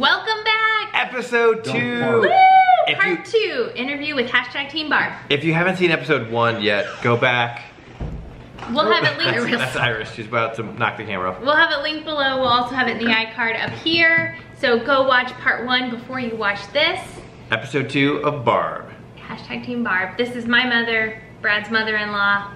Welcome back! Episode two. Woo! If Part two, interview with hashtag Team Barb. If you haven't seen episode one yet, go back. We'll have it That's, linked. that's Iris. She's about to knock the camera off. We'll have it linked below. We'll also have it in the iCard up here. So go watch part one before you watch this. Episode two of Barb. Hashtag Team Barb. This is my mother, Brad's mother-in-law.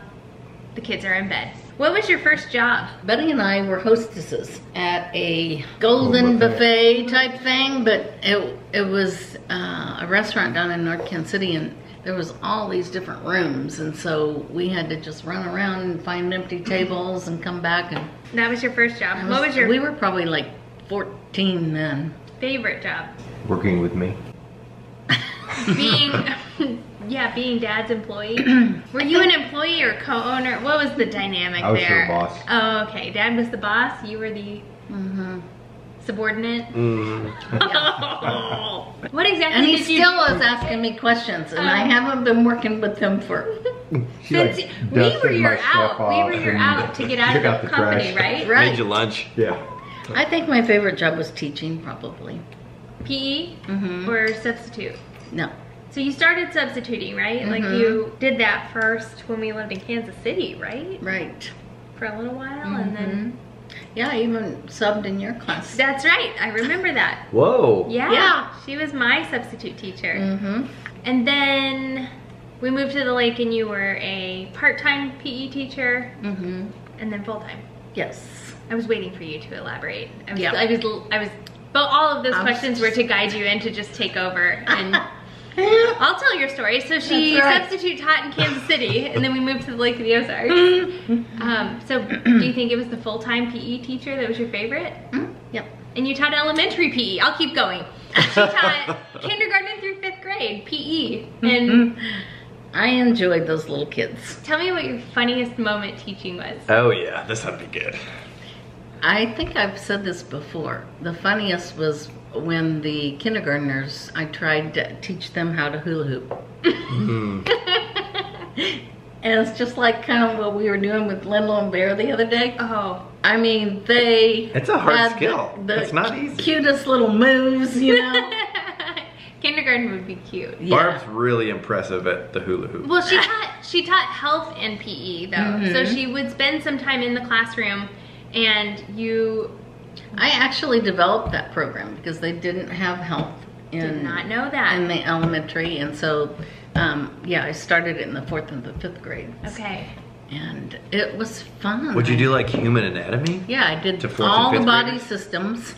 The kids are in bed. What was your first job? Betty and I were hostesses at a golden buffet. buffet type thing, but it it was uh, a restaurant down in North Kansas City, and there was all these different rooms, and so we had to just run around and find empty tables and come back. And That was your first job. it what was your We were probably like 14 then. favorite job? Working with me. Being, yeah, being dad's employee. Were you an employee or co-owner? What was the dynamic there? I was there? her boss. Oh, okay. Dad was the boss. You were the hmm subordinate. Mm. what exactly And he you still do? was asking me questions, and I Oh. haven't been working with him for Since like we were your out, we were your out to get out of the the company, trash. right? right. Made you lunch. Yeah. I think my favorite job was teaching, probably. PE Mhm. or substitute? No, So you started substituting, right? Like Mhm. you did that first when we lived in Kansas City, right? right. For a little while, and then Mhm. Yeah, I even subbed in your class. that's right. I remember that. Whoa. Yeah, Yeah. she was my substitute teacher. Mm-hmm. And then we moved to the lake, and you were a part-time PE teacher, Mm-hmm. and then full-time. Yes. I was waiting for you to elaborate. I was, Yeah. I was, I was. But all of those I'm questions were to guide you and to just take over. And Mm-hmm. I'll tell your story. So she right. substitute taught in Kansas City, and then we moved to the Lake of the Ozarks. Um, so do you think it was the full-time PE teacher that was your favorite? Mm, Yep. And you taught elementary PE. I'll keep going. She taught kindergarten through fifth grade PE. And Mhm. I enjoyed those little kids. tell me what your funniest moment teaching was. Oh yeah, this would be good. I think I've said this before. The funniest was when the kindergartners, I tried to teach them how to hula hoop. Mm. And it's just like kind of what we were doing with Lindlow and Bear the other day. Oh, I mean, they. It's a hard had the- skill. The, It's not easy. Cutest little moves, you know. kindergarten would be cute. Yeah. Barb's really impressive at the hula hoop. Well, she taught she taught health and PE though, so Mhm. she would spend some time in the classroom, and you I actually developed that program because they didn't have health in did not know that. in the elementary, and so um, yeah, I started it in the fourth and the fifth grade, okay. and it was fun. Would you do like human anatomy? Yeah, I did To fourth and all the body graders? systems,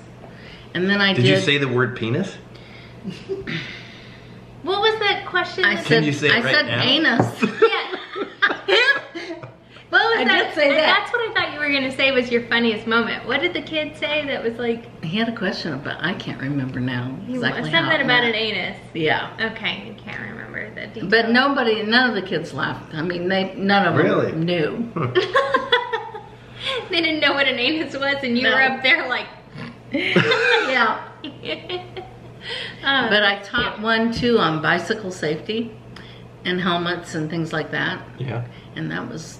and then I Did did. you say the word penis? What was that question? I that- said, you say it I right said now? anus. yeah. What was I that? did say that. That's what I thought you were gonna say was your funniest moment. What did the kid say that was like he had a question, but I can't remember now you- exactly how something it about an anus? Yeah, Okay, I can't remember the details. but nobody, none of the kids laughed. I mean, they none of Really? them knew. they didn't know what an anus was, and you No. were up there like. yeah. Uh, But I taught one too on bicycle safety and helmets and things like that. Yeah. And that was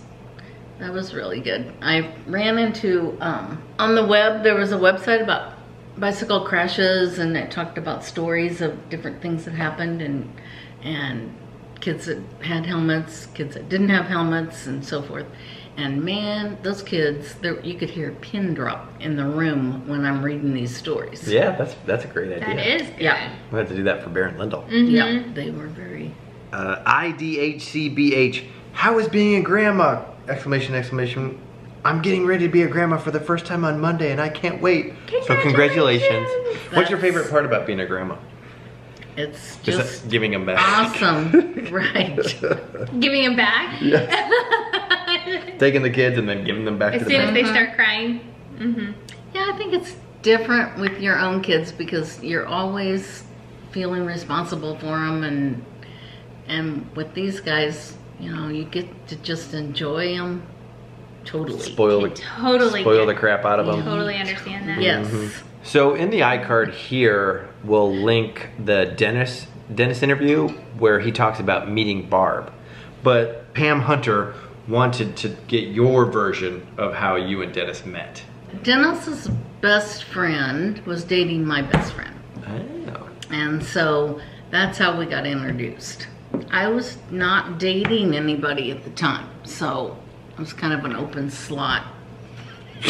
that was really good. I ran into um, on the web there was a website about bicycle crashes and it talked about stories of different things that happened and and kids that had helmets, kids that didn't have helmets and so forth. And man, those kids, you could hear a pin drop in the room when I'm reading these stories. Yeah, that's that's a great idea. that is good. Yeah. We have to do that for Baron Lindell. Mhm. Yeah, they were very Uh, IDHCBH. How is being a grandma? Exclamation! Exclamation! I'm getting ready to be a grandma for the first time on Monday, and I can't wait. So congratulations! Congratulations. What's your favorite part about being a grandma? It's Just just giving them back. awesome, right? Giving them back. Taking the kids and then giving them back as to the soon as parents. they start crying. Mm hmm Yeah, I think it's different with your own kids because you're always feeling responsible for them, and and with these guys, you know, you get to just enjoy them totally. Spoil the Totally. spoil get- the crap out of them. Totally understand that. Yes. Mm-hmm. So in the iCard here, we'll link the Dennis Dennis interview where he talks about meeting Barb. But Pam Hunter wanted to get your version of how you and Dennis met. Dennis's best friend was dating my best friend. Oh. And so that's how we got introduced. I was not dating anybody at the time, so I was kind of an open slot.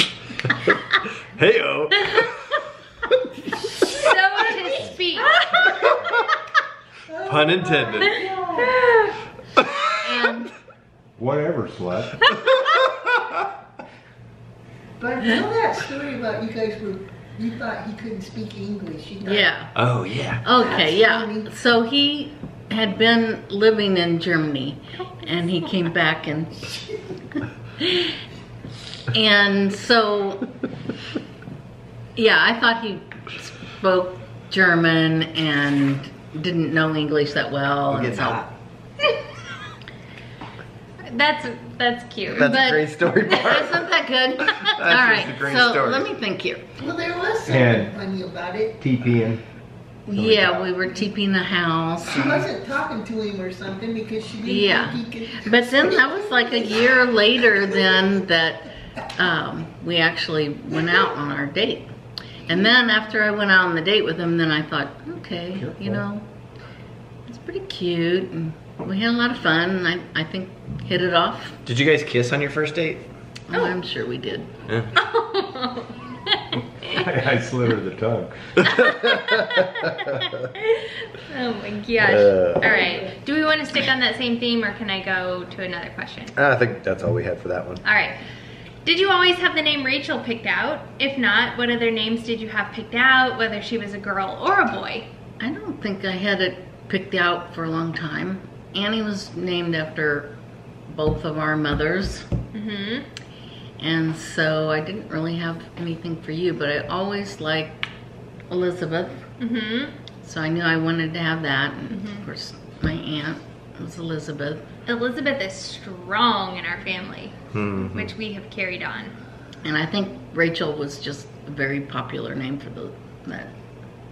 Heyo. So to speak. Pun intended. And Whatever, slut. But tell that story about you guys were, you thought he couldn't speak English. You thought, yeah. Oh yeah. Okay, That's yeah. funny. So he had been living in Germany oh. and he came back and and so yeah, I thought he spoke German and didn't know English that well. We'll and so- that. That's that's cute. That's But- a great story, Barb. Isn't that good? All just right. a great so story. let me think here. Well, there was something And- funny about it. TPing. Yeah, we were TPing the house. She wasn't talking to him or something because she didn't Yeah. think he could. But then that was like a year later then that um, we actually went out on our date. And then after I went out on the date with him, then I thought, okay, Careful. you know, it's pretty cute. And we had a lot of fun. And I, I think hit it off. Did you guys kiss on your first date? Oh, I'm sure we did. I slid her the tongue. Oh my gosh. Uh. All right. Do we want to stick on that same theme or can I go to another question? I think that's all we had for that one. All right. Did you always have the name Rachel picked out? If not, what other names did you have picked out, whether she was a girl or a boy? I don't think I had it picked out for a long time. Annie was named after both of our mothers. Mm-hmm. And so I didn't really have anything for you, but I always liked Elizabeth. Mm-hmm. So I knew I wanted to have that. And of course, my aunt was Elizabeth. Elizabeth is strong in our family, Mhm. which we have carried on. And I think Rachel was just a very popular name for the that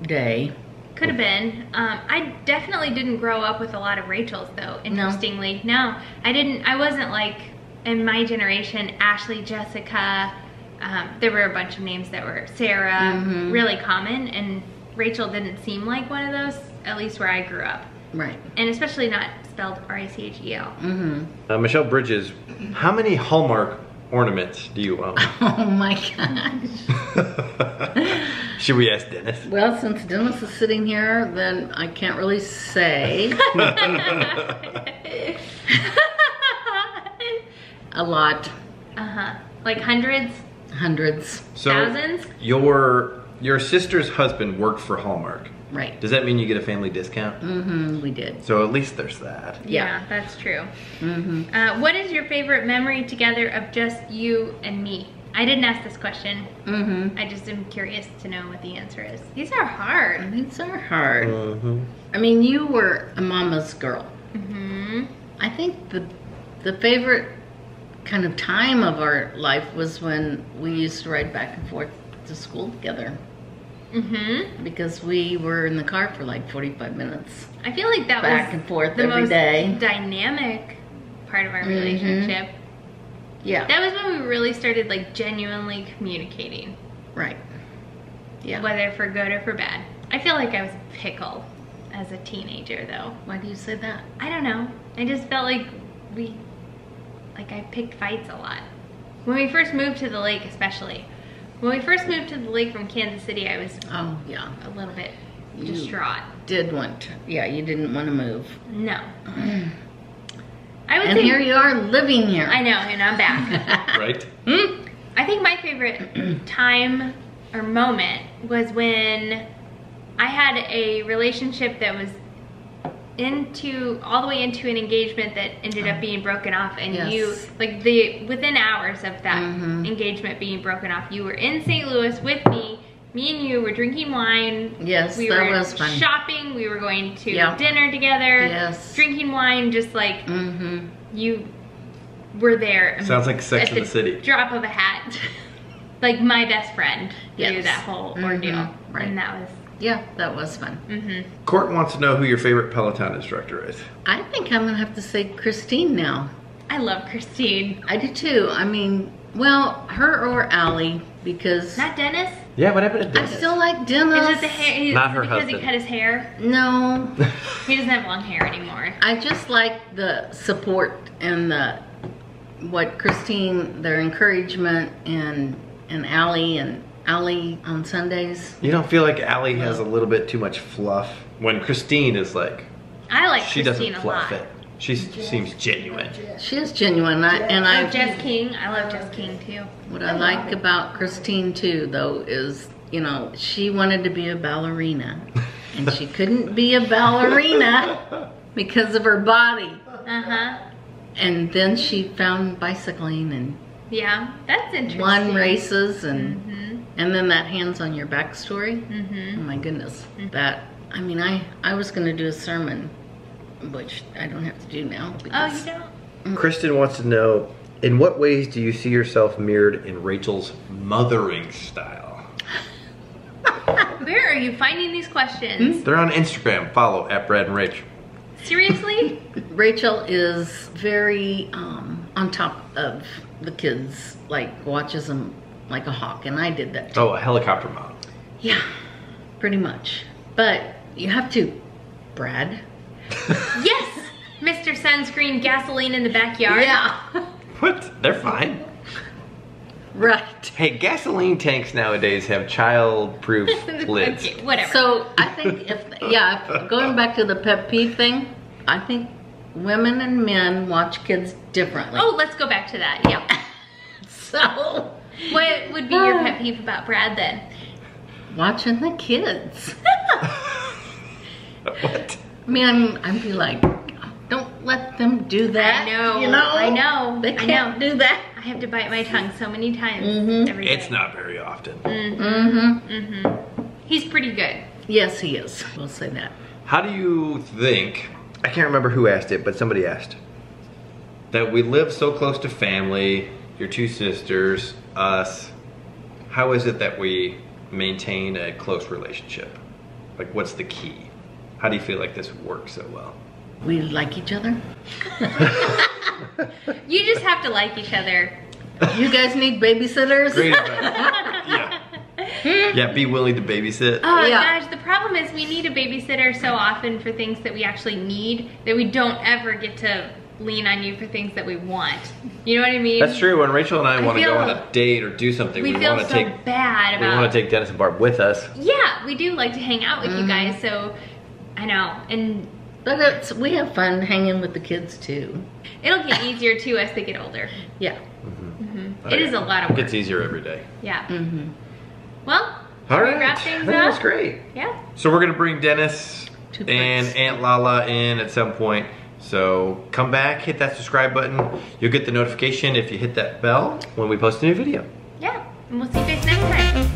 day. Could have been. Um, I definitely didn't grow up with a lot of Rachels, though. Interestingly, no, I didn't. I wasn't like in my generation, Ashley, Jessica. Um, there were a bunch of names that were Sarah, Mhm. really common, and Rachel didn't seem like one of those. At least where I grew up, Right. and especially not spelled R I C H E L. Mm-hmm. Uh, Michelle Bridges, how many Hallmark ornaments do you own? Oh my gosh. Should we ask Dennis? Well, since Dennis is sitting here, then I can't really say a lot. uh huh. Like hundreds, Hundreds. So thousands. your your sister's husband worked for Hallmark. Right. Does that mean you get a family discount? Mm-hmm. We did. So at least there's that. Yeah. that's true. Mm-hmm. Uh, what is your favorite memory together of just you and me? I didn't ask this question. Mm-hmm. I just am curious to know what the answer is. These are hard. These are hard. Mm-hmm. I mean, you were a mama's girl. Mm-hmm. I think the the favorite kind of time of our life was when we used to ride back and forth to school together hmm because we were in the car for like 45 minutes I feel like that back was and forth the every most day. dynamic part of our Mhm. relationship. Yeah, That was when we really started like genuinely communicating, right. Yeah. whether for good or for bad. I feel like I was a pickle as a teenager though. Why do you say that? I don't know. I just felt like we, like I picked fights a lot. When we first moved to the lake, especially. When we first moved to the lake from Kansas City, I was Oh, yeah. a little bit You- distraught. Did want to. Yeah, you didn't want to move. No. I would And say here you are living here. I know, and I'm back. Right? Hmm? I think my favorite time or moment was when I had a relationship that was into all the way into an engagement that ended up being broken off and Yes. you like the within hours of that Mhm. engagement being broken off you were in St. Louis with me me and you were drinking wine Yes, we that were was fun. shopping we were going to Yeah. dinner together Yes. drinking wine just like Mm-hmm. you were there Sounds like Sex at and the City. drop of a hat like my best friend through Yes. that whole Mhm, ordeal right. and that was Yeah, that was fun. hmm Court wants to know who your favorite Peloton instructor is. I think I'm gonna have to say Christine now. I love Christine I do too. I mean, well, her or Ally, because not Denis Yeah, what happened to Denis? I still like Denis. Is it the hair? is Not it her because husband. he cut his hair. No, He doesn't have long hair anymore. I just like the support and the what Christine, their encouragement, and and Ally and Ally on Sundays. You don't feel like Ally has a little bit too much fluff when Christine is like I like she Christine doesn't a fluff lot. it. She seems genuine. She is genuine, I, and I I love Jess King. I love Jess King too. What I like about Christine too, though, is you know she wanted to be a ballerina, and she couldn't be a ballerina because of her body. Uh huh. And then she found bicycling and Yeah, that's interesting. won races, and Mm-hmm. And then that hands on your back story. Mm-hmm. Oh my goodness, that I mean, I I was gonna do a sermon, which I don't have to do now. Oh, you don't? Kristen wants to know in what ways do you see yourself mirrored in Rachel's mothering style? Where are you finding these Hmm? questions? They're on Instagram. Follow at Brad and Rach. Seriously? Rachel is very um, on top of the kids, like watches them like a hawk, and I did that. Too. Oh, a helicopter mom. Yeah, pretty much. But you have to, Brad. yes, Mr. Sunscreen gasoline in the backyard. Yeah, What? They're fine. right. Hey, gasoline tanks nowadays have child-proof lids. Okay, Whatever. So I think if yeah, if, going back to the pet peeve thing, I think women and men watch kids differently. oh, let's go back to that. Yeah. so What would be your pet peeve about Brad then? watching the kids. what? I mean, I'm, I'd be like, don't let them do that. I know. You know, I know. They can't know. do that. I have to bite my tongue so many times every day. It's not very often. Mm-hmm. Mm-hmm. He's pretty good. Yes, he is. We'll say that. How do you think? I can't remember who asked it, but somebody asked that we live so close to family, your two sisters, us. How is it that we maintain a close relationship? Like, what's the key? How do you feel like this works so well? We like each other. You just have to like each other. You guys need babysitters. Great yeah. Yeah, be willing to babysit. Oh Yeah. gosh, the problem is we need a babysitter so often for things that we actually need that we don't ever get to lean on you for things that we want. You know what I mean? That's true. When Rachel and I, I want to go on a date or do something, We, we, feel want so to take bad we want to take Dennis and Barb with us. yeah, we do like to hang out with Mm-hmm. you guys. So I know, and But it's, we have fun hanging with the kids too. it'll get easier too as they get older. Yeah. It is a lot of It work. gets easier every day. Yeah. Mm-hmm. Well, All should we wrap things that was great. Yeah. So we're gonna bring Dennis Two and plates. Aunt Lala in at some point. So come back, hit that subscribe button. You'll get the notification if you hit that bell when we post a new video. Yeah. And we'll see you guys next time.